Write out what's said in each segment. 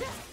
Yeah.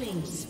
Killing spree.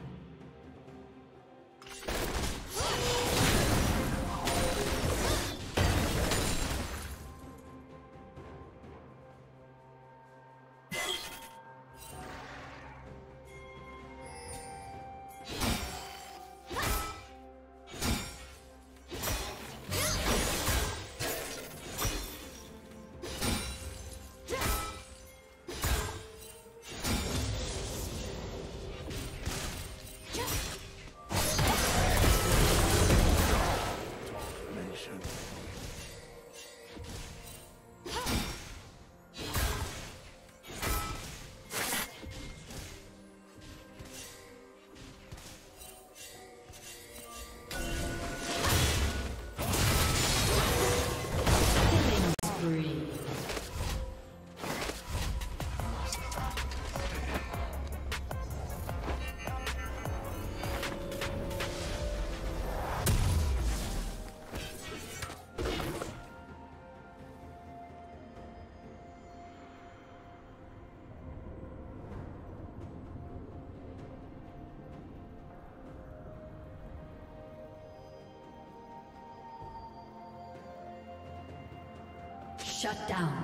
Shut down.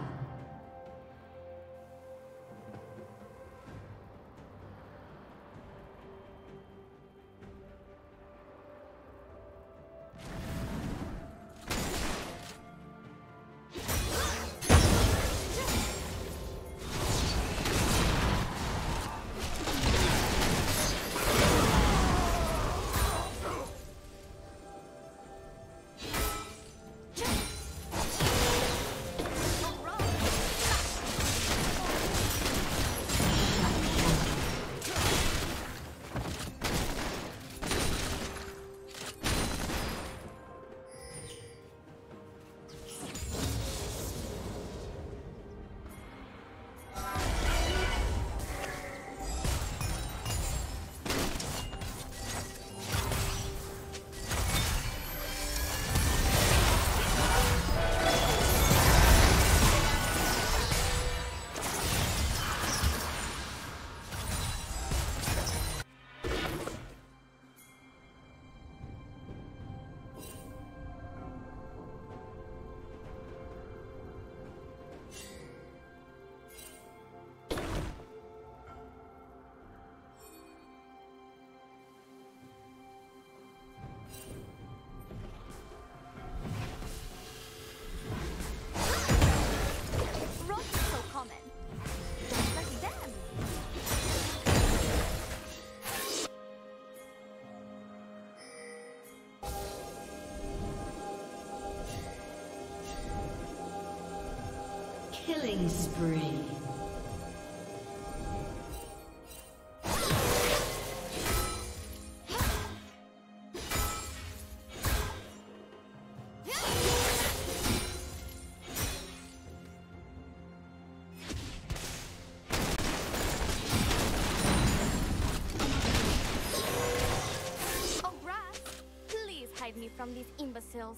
Killing spree. Oh, Raz, please hide me from these imbeciles.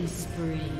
killing spree.